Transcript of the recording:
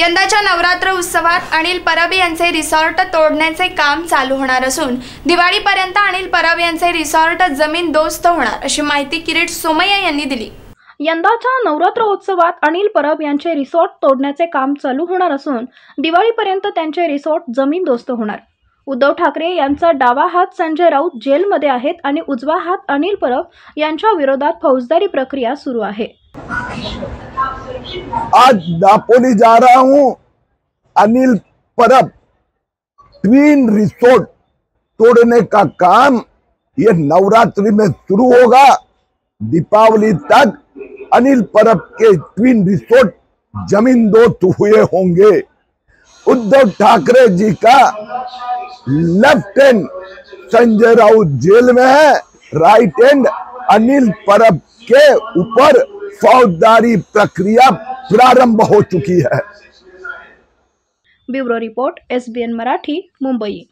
यंदाच्या नवरात्र उत्सवात अनिल परब यांचे रिसॉर्ट तोडण्याचे काम चालू होणार असून दिवाळीपर्यंत अनिल परब यांचे रिसॉर्ट जमीन दोस्त होणार अशी माहिती किरीट सोमय्या यांनी दिली. यंदाच्या नवरात्रोत्सवात अनिल परब यांचे रिसॉर्ट तोडण्याचे काम चालू होणार असून दिवाळीपर्यंत त्यांचे रिसॉर्ट जमीनदोस्त होणार. उद्धव ठाकरे यांचा डावा हात संजय राऊत जेलमध्ये आहेत आणि उजवा हात अनिल परब यांच्या विरोधात फौजदारी प्रक्रिया सुरू आहे. आज दापोली जा रहा हूँ, अनिल परब ट्वीन रिसोर्ट तोड़ने का काम, ये नवरात्रि में शुरू होगा। दीपावली तक अनिल परब के ट्वीन रिसोर्ट ज़मीन दोस्त हुए होंगे। उद्धव ठाकरे जी का left hand Sanjay Raut jail में है। राइट हैंड अनिल परब के ऊपर फौजदारी प्रक्रिया प्रारंभ हो चुकी है। Bureau report SBN Marathi Mumbai.